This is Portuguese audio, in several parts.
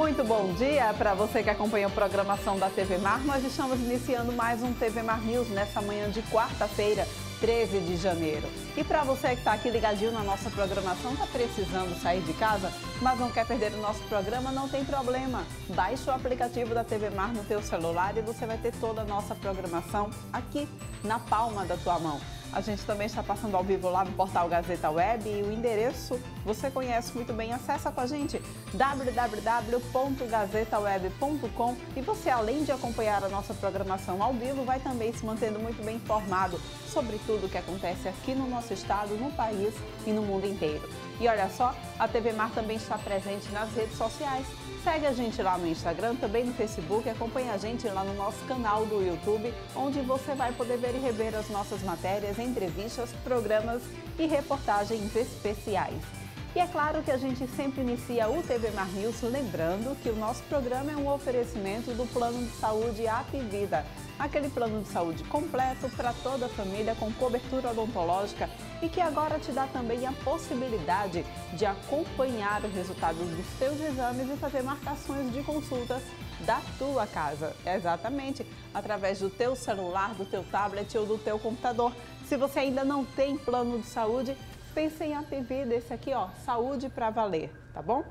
Muito bom dia para você que acompanha a programação da TV Mar. Nós estamos iniciando mais um TV Mar News nessa manhã de quarta-feira, 13 de janeiro. E para você que está aqui ligadinho na nossa programação, está precisando sair de casa, mas não quer perder o nosso programa, não tem problema. Baixe o aplicativo da TV Mar no teu celular e você vai ter toda a nossa programação aqui na palma da tua mão. A gente também está passando ao vivo lá no portal Gazeta Web e o endereço você conhece muito bem. Acesse com a gente www.gazetaweb.com e você, além de acompanhar a nossa programação ao vivo, vai também se mantendo muito bem informado sobre tudo o que acontece aqui no nosso estado, no país e no mundo inteiro. E olha só, a TV Mar também está presente nas redes sociais. Segue a gente lá no Instagram, também no Facebook, acompanhe a gente lá no nosso canal do YouTube, onde você vai poder ver e rever as nossas matérias, entrevistas, programas e reportagens especiais. E é claro que a gente sempre inicia o TV Mar News lembrando que o nosso programa é um oferecimento do Plano de Saúde AP Vida, aquele plano de saúde completo para toda a família com cobertura odontológica e que agora te dá também a possibilidade de acompanhar o resultado dos teus exames e fazer marcações de consultas da tua casa. Exatamente, através do teu celular, do teu tablet ou do teu computador. Se você ainda não tem plano de saúde, pense em APV desse aqui, ó, Saúde para Valer, tá bom?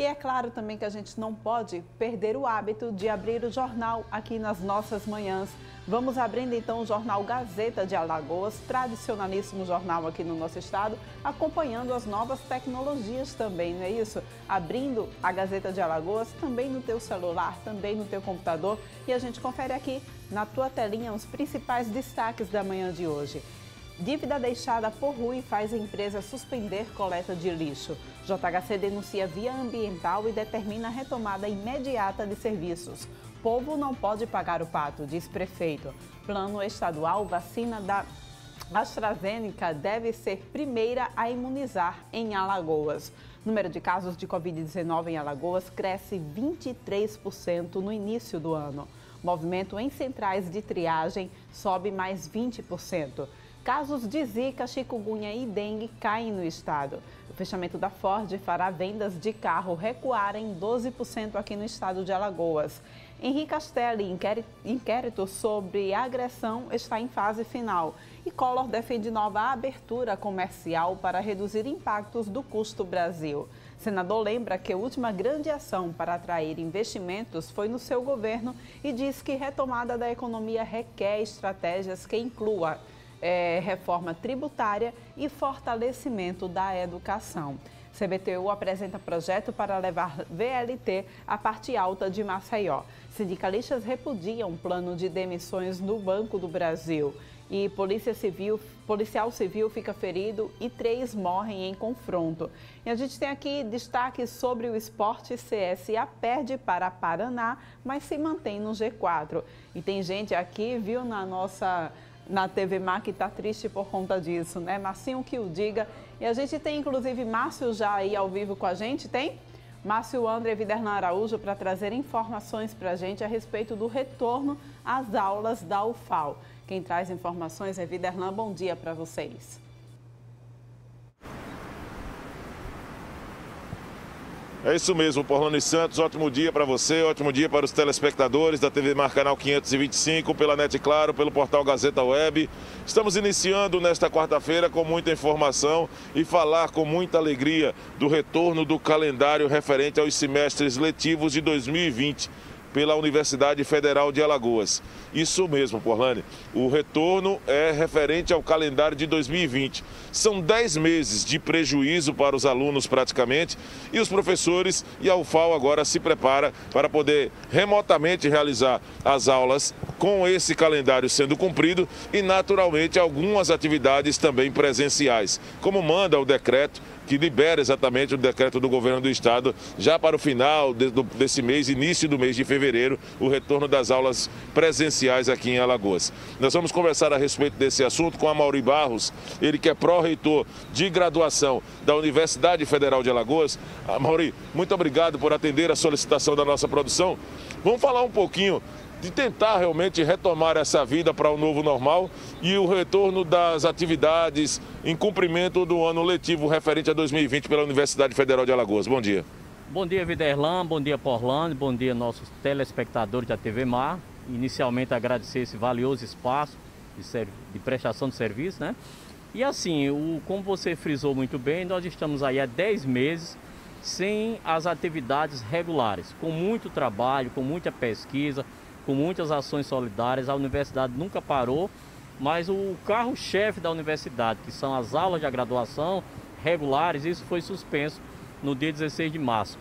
E é claro também que a gente não pode perder o hábito de abrir o jornal aqui nas nossas manhãs. Vamos abrindo então o jornal Gazeta de Alagoas, tradicionalíssimo jornal aqui no nosso estado, acompanhando as novas tecnologias também, não é isso? Abrindo a Gazeta de Alagoas também no teu celular, também no teu computador e a gente confere aqui na tua telinha os principais destaques da manhã de hoje. Dívida deixada por Rui faz a empresa suspender coleta de lixo. JHC denuncia via ambiental e determina a retomada imediata de serviços. Povo não pode pagar o pato, diz prefeito. Plano estadual, vacina da AstraZeneca deve ser primeira a imunizar em Alagoas. Número de casos de Covid-19 em Alagoas cresce 23% no início do ano. Movimento em centrais de triagem sobe mais 20%. Casos de zika, chikungunya e dengue caem no estado. O fechamento da Ford fará vendas de carro recuarem 12% aqui no estado de Alagoas. Henrique Castelli, inquérito sobre agressão está em fase final. E Collor defende nova abertura comercial para reduzir impactos do custo Brasil. Senador lembra que a última grande ação para atrair investimentos foi no seu governo e diz que retomada da economia requer estratégias que incluam é, reforma tributária e fortalecimento da educação. CBTU apresenta projeto para levar VLT à parte alta de Maceió. Sindicalistas repudiam plano de demissões no Banco do Brasil. E Polícia Civil, policial civil fica ferido e três morrem em confronto. E a gente tem aqui destaques sobre o esporte. CSA perde para Paraná, mas se mantém no G4. E tem gente aqui, viu, na nossa na TV Mar que está triste por conta disso, né? Marcinho que o diga. E a gente tem inclusive Márcio já aí ao vivo com a gente, tem? Márcio André Viderlan Araújo para trazer informações para a gente a respeito do retorno às aulas da UFAL. Quem traz informações é Viderlan. Bom dia para vocês. É isso mesmo, Porlane Santos, ótimo dia para você, ótimo dia para os telespectadores da TV Mar Canal 525, pela NET Claro, pelo portal Gazeta Web. Estamos iniciando nesta quarta-feira com muita informação e falar com muita alegria do retorno do calendário referente aos semestres letivos de 2020 pela Universidade Federal de Alagoas. Isso mesmo, Porlane. O retorno é referente ao calendário de 2020. São 10 meses de prejuízo para os alunos praticamente e os professores e a UFAL agora se prepara para poder remotamente realizar as aulas com esse calendário sendo cumprido e naturalmente algumas atividades também presenciais, como manda o decreto que libera exatamente o decreto do governo do estado já para o final desse mês, início do mês de fevereiro, o retorno das aulas presenciais aqui em Alagoas. Nós vamos conversar a respeito desse assunto com a Mauri Barros, ele que é pró-reitor de graduação da Universidade Federal de Alagoas. Ah, Mauri, muito obrigado por atender a solicitação da nossa produção. Vamos falar um pouquinho de tentar realmente retomar essa vida para o novo normal e o retorno das atividades em cumprimento do ano letivo referente a 2020 pela Universidade Federal de Alagoas. Bom dia. Bom dia, Viderlan, bom dia, Porlando, bom dia, nossos telespectadores da TV Mar. Inicialmente, agradecer esse valioso espaço de, de prestação de serviço, né? E assim, o, como você frisou muito bem, nós estamos aí há 10 meses sem as atividades regulares, com muito trabalho, com muita pesquisa, com muitas ações solidárias. A universidade nunca parou, mas o carro-chefe da universidade, que são as aulas de graduação regulares, isso foi suspenso no dia 16 de março.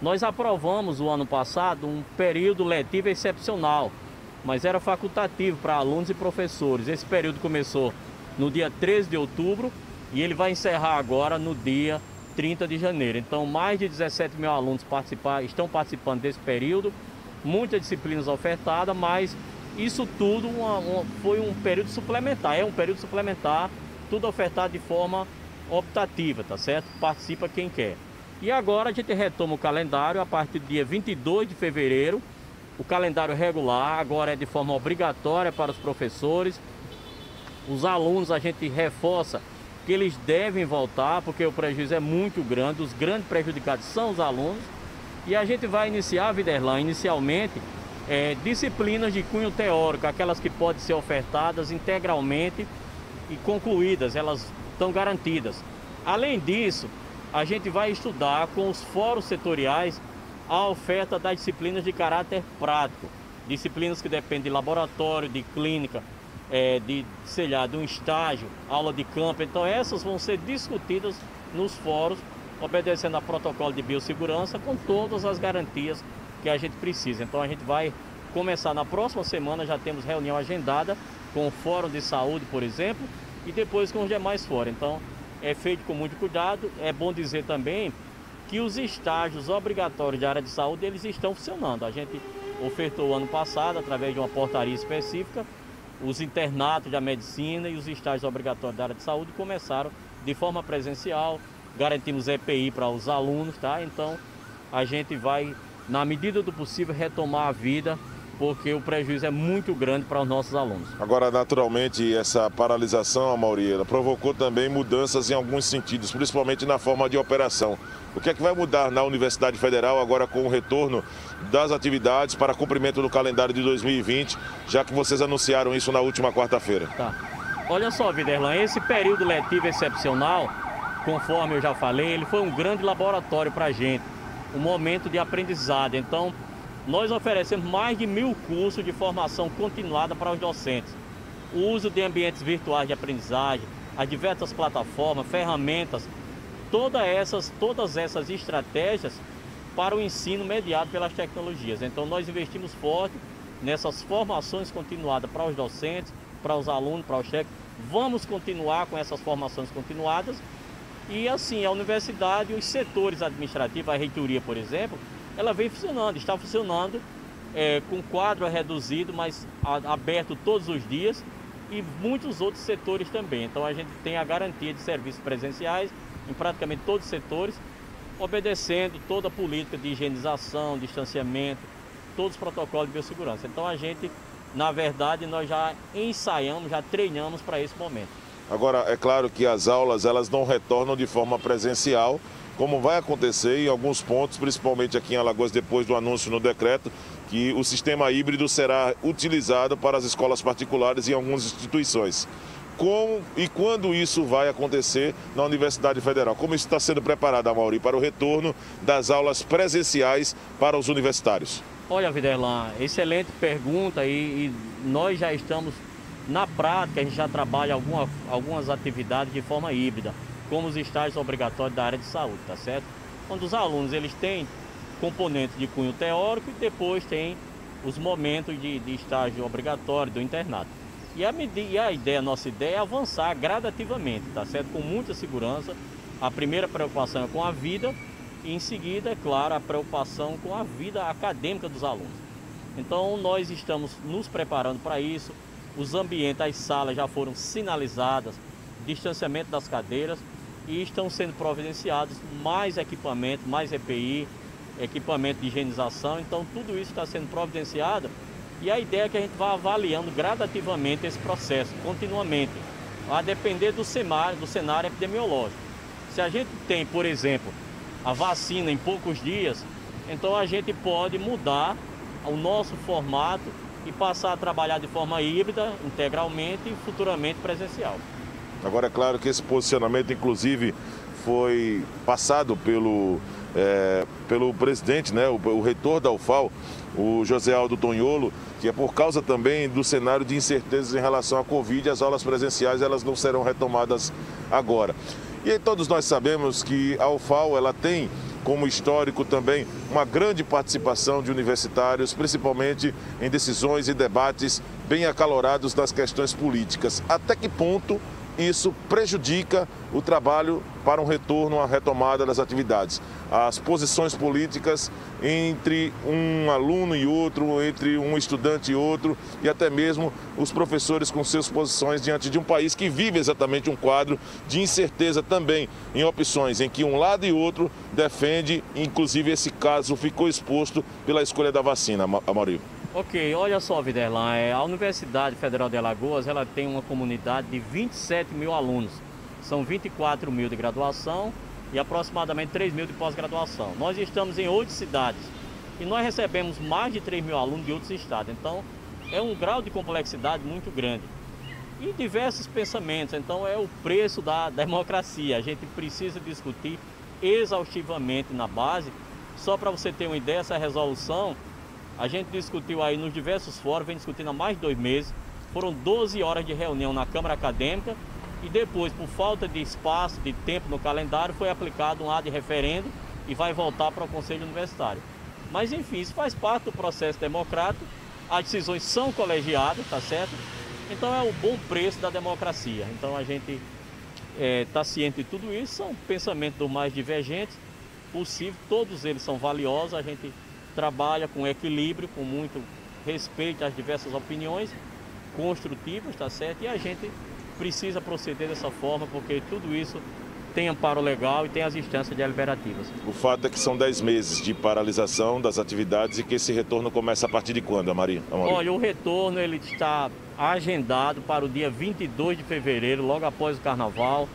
Nós aprovamos o ano passado um período letivo excepcional, mas era facultativo para alunos e professores. Esse período começou no dia 13 de outubro e ele vai encerrar agora no dia 30 de janeiro. Então, mais de 17 mil alunos participar, estão participando desse período, muitas disciplinas ofertadas, mas isso tudo uma, uma, foi um período suplementar, é um período suplementar, tudo ofertado de forma optativa, tá certo? Participa quem quer. E agora a gente retoma o calendário a partir do dia 22 de fevereiro. O calendário regular agora é de forma obrigatória para os professores. Os alunos a gente reforça que eles devem voltar, porque o prejuízo é muito grande, os grandes prejudicados são os alunos. E a gente vai iniciar, Viderlan, inicialmente, é, disciplinas de cunho teórico, aquelas que podem ser ofertadas integralmente e concluídas, elas estão garantidas. Além disso, a gente vai estudar com os fóruns setoriais a oferta das disciplinas de caráter prático, disciplinas que dependem de laboratório, de clínica, é, de, sei lá, de um estágio, aula de campo. Então essas vão ser discutidas nos fóruns, obedecendo a protocolo de biossegurança com todas as garantias que a gente precisa. Então a gente vai começar na próxima semana, já temos reunião agendada com o Fórum de Saúde, por exemplo, e depois com os demais fóruns. Então é feito com muito cuidado. É bom dizer também que os estágios obrigatórios de área de saúde eles estão funcionando. A gente ofertou ano passado, através de uma portaria específica, os internatos da medicina e os estágios obrigatórios da área de saúde começaram de forma presencial, garantimos EPI para os alunos, tá? Então a gente vai, na medida do possível, retomar a vida porque o prejuízo é muito grande para os nossos alunos. Agora, naturalmente, essa paralisação, Amauri, ela provocou também mudanças em alguns sentidos, principalmente na forma de operação. O que é que vai mudar na Universidade Federal agora com o retorno das atividades para cumprimento do calendário de 2020, já que vocês anunciaram isso na última quarta-feira? Tá. Olha só, Viderlan, esse período letivo excepcional, conforme eu já falei, ele foi um grande laboratório para a gente, um momento de aprendizado. Então, nós oferecemos mais de mil cursos de formação continuada para os docentes. O uso de ambientes virtuais de aprendizagem, as diversas plataformas, ferramentas, todas essas, todas essas estratégias para o ensino mediado pelas tecnologias. Então nós investimos forte nessas formações continuadas para os docentes, para os alunos, para os técnicos. Vamos continuar com essas formações continuadas e assim a universidade, os setores administrativos, a reitoria, por exemplo, ela vem funcionando, está funcionando é, com quadro reduzido, mas aberto todos os dias e muitos outros setores também. Então a gente tem a garantia de serviços presenciais em praticamente todos os setores, obedecendo toda a política de higienização, distanciamento, todos os protocolos de biossegurança. Então a gente, na verdade, nós já ensaiamos, já treinamos para esse momento. Agora, é claro que as aulas elas não retornam de forma presencial, como vai acontecer em alguns pontos, principalmente aqui em Alagoas, depois do anúncio no decreto, que o sistema híbrido será utilizado para as escolas particulares e algumas instituições. Como e quando isso vai acontecer na Universidade Federal? Como isso está sendo preparado, Amauri, para o retorno das aulas presenciais para os universitários? Olha, Viderlan, excelente pergunta e, e, nós já estamos na prática, a gente já trabalha alguma, algumas atividades de forma híbrida como os estágios obrigatórios da área de saúde, tá certo? Quando os alunos eles têm componentes de cunho teórico e depois tem os momentos de, de estágio obrigatório do internato. E a, e a ideia, a nossa ideia é avançar gradativamente, tá certo? Com muita segurança. A primeira preocupação é com a vida e em seguida, é claro, a preocupação com a vida acadêmica dos alunos. Então nós estamos nos preparando para isso. Os ambientes, as salas já foram sinalizadas, distanciamento das cadeiras e estão sendo providenciados mais equipamento, mais EPI, equipamento de higienização. Então tudo isso está sendo providenciado e a ideia é que a gente vá avaliando gradativamente esse processo, continuamente, a depender do cenário, do cenário epidemiológico. Se a gente tem, por exemplo, a vacina em poucos dias, então a gente pode mudar o nosso formato e passar a trabalhar de forma híbrida, integralmente e futuramente presencial. Agora é claro que esse posicionamento, inclusive, foi passado pelo, é, pelo presidente, né, o, o reitor da UFAL, o José Aldo Tonholo, que é por causa também do cenário de incertezas em relação à Covid, as aulas presenciais elas não serão retomadas agora. E todos nós sabemos que a UFAL ela tem como histórico também uma grande participação de universitários, principalmente em decisões e debates bem acalorados nas questões políticas. Até que ponto isso prejudica o trabalho para um retorno à retomada das atividades. As posições políticas entre um aluno e outro, entre um estudante e outro, e até mesmo os professores com suas posições diante de um país que vive exatamente um quadro de incerteza também em opções em que um lado e outro defende, inclusive esse caso ficou exposto pela escolha da vacina, Amaury. Ok, olha só, Viderlan, é, a Universidade Federal de Alagoas ela tem uma comunidade de 27 mil alunos. São 24 mil de graduação e aproximadamente 3 mil de pós-graduação. Nós estamos em oito cidades e nós recebemos mais de 3 mil alunos de outros estados. Então, é um grau de complexidade muito grande. E diversos pensamentos. Então, é o preço da democracia. A gente precisa discutir exaustivamente na base. Só para você ter uma ideia, essa resolução a gente discutiu aí nos diversos fóruns, vem discutindo há mais de dois meses. Foram 12 horas de reunião na Câmara Acadêmica e depois, por falta de espaço, de tempo no calendário, foi aplicado um de referendo e vai voltar para o Conselho Universitário. Mas enfim, isso faz parte do processo democrático, as decisões são colegiadas, tá certo? Então é o bom preço da democracia. Então a gente está é, tá ciente de tudo isso, são pensamentos do mais divergentes, possível, todos eles são valiosos, a gente trabalha com equilíbrio, com muito respeito às diversas opiniões construtivas, tá certo? E a gente precisa proceder dessa forma, porque tudo isso tem amparo legal e tem as instâncias deliberativas. O fato é que são 10 meses de paralisação das atividades e que esse retorno começa a partir de quando, Maria? Olha, o retorno ele está agendado para o dia 22 de fevereiro, logo após o carnaval.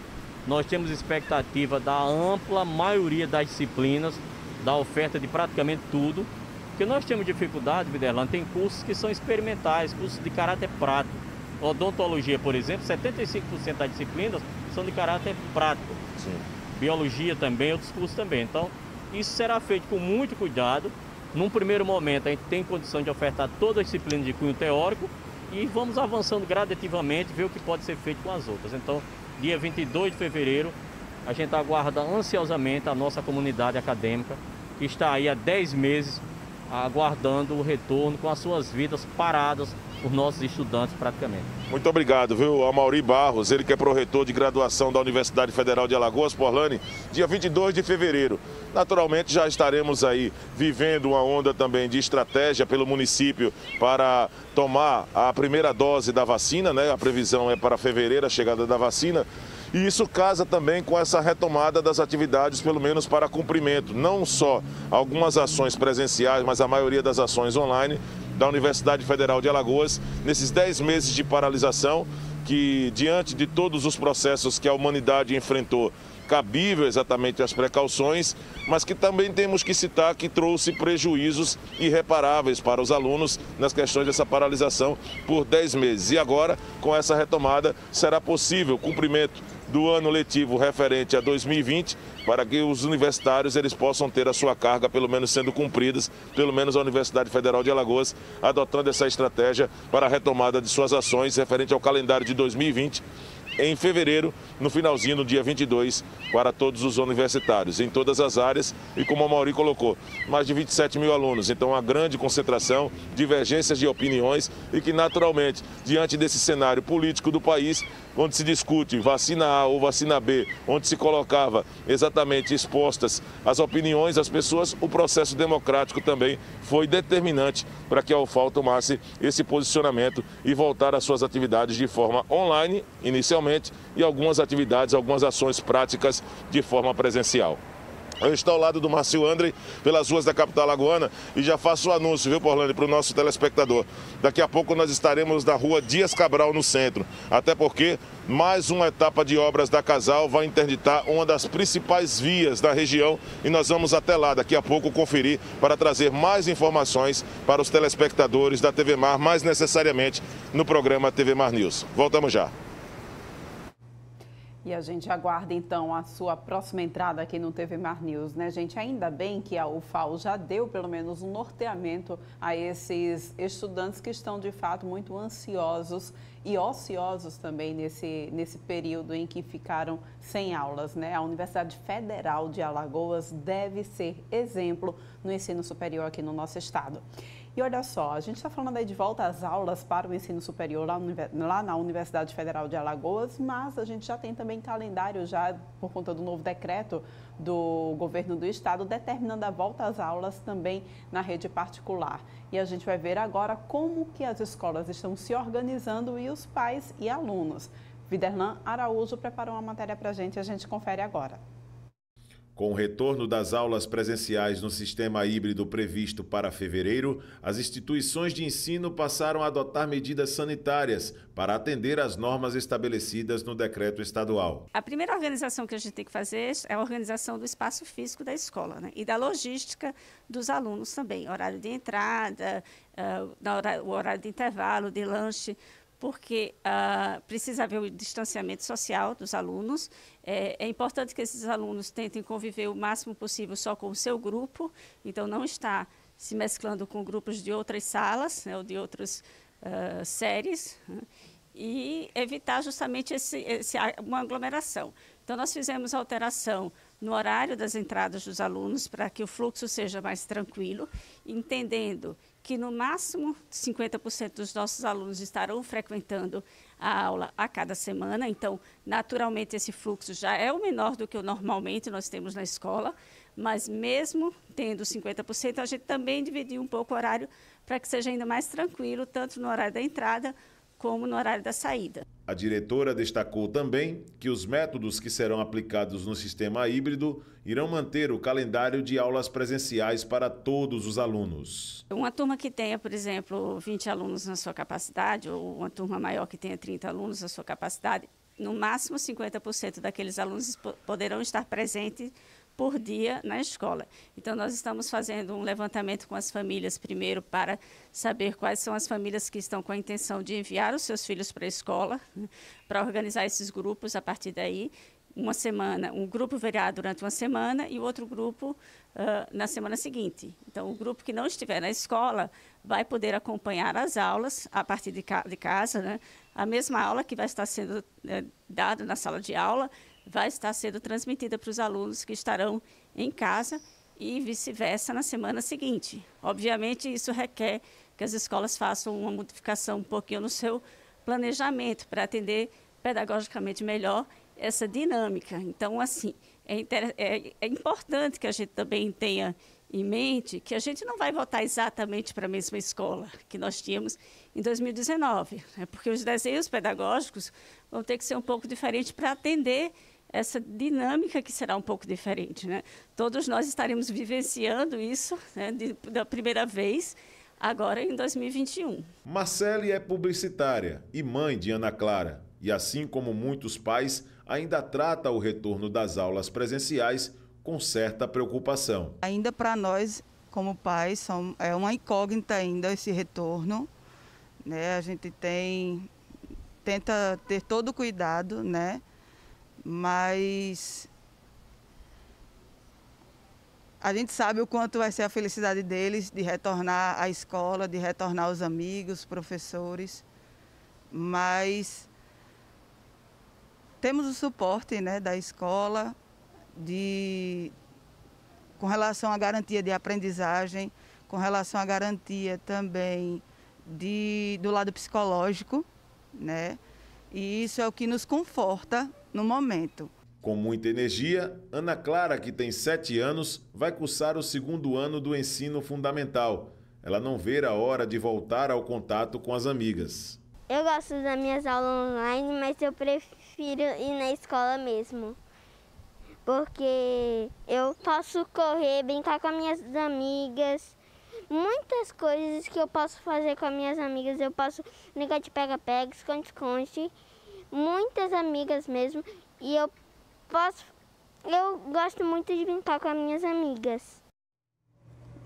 Nós temos expectativa da ampla maioria das disciplinas da oferta de praticamente tudo. Porque nós temos dificuldade, Viderlan, tem cursos que são experimentais, cursos de caráter prático. Odontologia, por exemplo, 75% das disciplinas são de caráter prático. Sim. Biologia também, outros cursos também. Então, isso será feito com muito cuidado. Num primeiro momento, a gente tem condição de ofertar todas as disciplinas de cunho teórico e vamos avançando gradativamente, ver o que pode ser feito com as outras. Então, dia 22 de fevereiro, a gente aguarda ansiosamente a nossa comunidade acadêmica, está aí há 10 meses aguardando o retorno com as suas vidas paradas por nossos estudantes praticamente. Muito obrigado, viu? A Mauri Barros, ele que é proretor de graduação da Universidade Federal de Alagoas, Porlane, dia 22 de fevereiro. Naturalmente já estaremos aí vivendo uma onda também de estratégia pelo município para tomar a primeira dose da vacina, né? A previsão é para fevereiro a chegada da vacina. E isso casa também com essa retomada das atividades, pelo menos para cumprimento, não só algumas ações presenciais, mas a maioria das ações online da Universidade Federal de Alagoas, nesses 10 meses de paralisação, que diante de todos os processos que a humanidade enfrentou, cabível exatamente as precauções, mas que também temos que citar que trouxe prejuízos irreparáveis para os alunos nas questões dessa paralisação por 10 meses. E agora, com essa retomada, será possível cumprimento do ano letivo referente a 2020 para que os universitários eles possam ter a sua carga pelo menos sendo cumpridas, pelo menos a Universidade Federal de Alagoas adotando essa estratégia para a retomada de suas ações referente ao calendário de 2020 em fevereiro, no finalzinho, no dia 22, para todos os universitários, em todas as áreas e como a Mauri colocou, mais de 27 mil alunos. Então, uma grande concentração, divergências de opiniões e que, naturalmente, diante desse cenário político do país, onde se discute vacina A ou vacina B, onde se colocava exatamente expostas as opiniões das pessoas, o processo democrático também foi determinante para que a UFAL tomasse esse posicionamento e voltar às suas atividades de forma online, inicialmente, e algumas atividades, algumas ações práticas de forma presencial. Eu estou ao lado do Márcio André, pelas ruas da capital lagoana, e já faço o anúncio, viu, Porlane, para o nosso telespectador. Daqui a pouco nós estaremos na rua Dias Cabral, no centro. Até porque mais uma etapa de obras da Casal vai interditar uma das principais vias da região e nós vamos até lá daqui a pouco conferir para trazer mais informações para os telespectadores da TV Mar, mais necessariamente no programa TV Mar News. Voltamos já. E a gente aguarda então a sua próxima entrada aqui no TV Mar News, né, gente? Ainda bem que a UFAO já deu pelo menos um norteamento a esses estudantes que estão de fato muito ansiosos e ociosos também nesse, nesse período em que ficaram sem aulas, né? A Universidade Federal de Alagoas deve ser exemplo no ensino superior aqui no nosso estado. E olha só, a gente está falando aí de volta às aulas para o ensino superior lá, lá, na Universidade Federal de Alagoas, mas a gente já tem também calendário já por conta do novo decreto do governo do estado determinando a volta às aulas também na rede particular. E a gente vai ver agora como que as escolas estão se organizando e os pais e alunos. Viderlan Araújo preparou uma matéria para a gente, a gente confere agora. Com o retorno das aulas presenciais no sistema híbrido previsto para fevereiro, as instituições de ensino passaram a adotar medidas sanitárias para atender às normas estabelecidas no decreto estadual. A primeira organização que a gente tem que fazer é a organização do espaço físico da escola né? e da logística dos alunos também, horário de entrada, uh, o horário de intervalo, de lanche porque uh, precisa haver o distanciamento social dos alunos. É, é, importante que esses alunos tentem conviver o máximo possível só com o seu grupo, então não está se mesclando com grupos de outras salas né, ou de outras uh, séries, né, e evitar justamente esse, esse, uma aglomeração. Então, nós fizemos alteração no horário das entradas dos alunos para que o fluxo seja mais tranquilo, entendendo que no máximo 50% dos nossos alunos estarão frequentando a aula a cada semana, então, naturalmente, esse fluxo já é o menor do que normalmente nós temos na escola, mas mesmo tendo 50%, a gente também dividiu um pouco o horário para que seja ainda mais tranquilo, tanto no horário da entrada como no horário da saída. A diretora destacou também que os métodos que serão aplicados no sistema híbrido irão manter o calendário de aulas presenciais para todos os alunos. Uma turma que tenha, por exemplo, 20 alunos na sua capacidade, ou uma turma maior que tenha 30 alunos na sua capacidade, no máximo 50% daqueles alunos poderão estar presentes por dia na escola. Então, nós estamos fazendo um levantamento com as famílias primeiro para saber quais são as famílias que estão com a intenção de enviar os seus filhos para a escola, né, para organizar esses grupos a partir daí. Uma semana, um grupo verá durante uma semana e o outro grupo uh, na semana seguinte. Então, o grupo que não estiver na escola vai poder acompanhar as aulas a partir de, ca de casa, né? a mesma aula que vai estar sendo uh, dada na sala de aula, vai estar sendo transmitida para os alunos que estarão em casa e vice-versa na semana seguinte. Obviamente, isso requer que as escolas façam uma modificação um pouquinho no seu planejamento para atender pedagogicamente melhor essa dinâmica. Então, assim, é, é, é importante que a gente também tenha em mente que a gente não vai voltar exatamente para a mesma escola que nós tínhamos em 2019, né? porque os desenhos pedagógicos vão ter que ser um pouco diferentes para atender essa dinâmica que será um pouco diferente. Né? Todos nós estaremos vivenciando isso né, de, da primeira vez, agora em 2021. Marcele é publicitária e mãe de Ana Clara, e assim como muitos pais, ainda trata o retorno das aulas presenciais com certa preocupação. Ainda para nós, como pais, são, é uma incógnita ainda esse retorno. Né? A gente tem tenta ter todo o cuidado, né? Mas a gente sabe o quanto vai ser a felicidade deles de retornar à escola, de retornar aos amigos, professores, mas temos o suporte né, da escola de, com relação à garantia de aprendizagem, com relação à garantia também de, do lado psicológico, né? E isso é o que nos conforta no momento. Com muita energia, Ana Clara, que tem sete anos, vai cursar o segundo ano do ensino fundamental. Ela não vê a hora de voltar ao contato com as amigas. Eu gosto das minhas aulas online, mas eu prefiro ir na escola mesmo. porque eu posso correr, brincar com as minhas amigas, muitas coisas que eu posso fazer com as minhas amigas. Eu posso brincar de pega-pega, esconde-esconde, muitas amigas mesmo, e eu posso, eu gosto muito de brincar com as minhas amigas.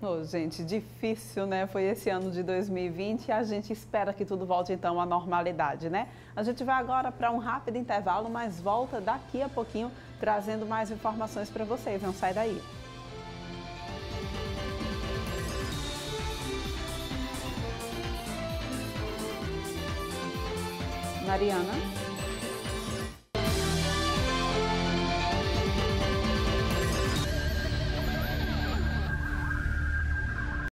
Oh, gente, difícil, né? Foi esse ano de 2020 e a gente espera que tudo volte então à normalidade, né? A gente vai agora para um rápido intervalo, mas volta daqui a pouquinho trazendo mais informações para vocês. Não sai daí. Mariana.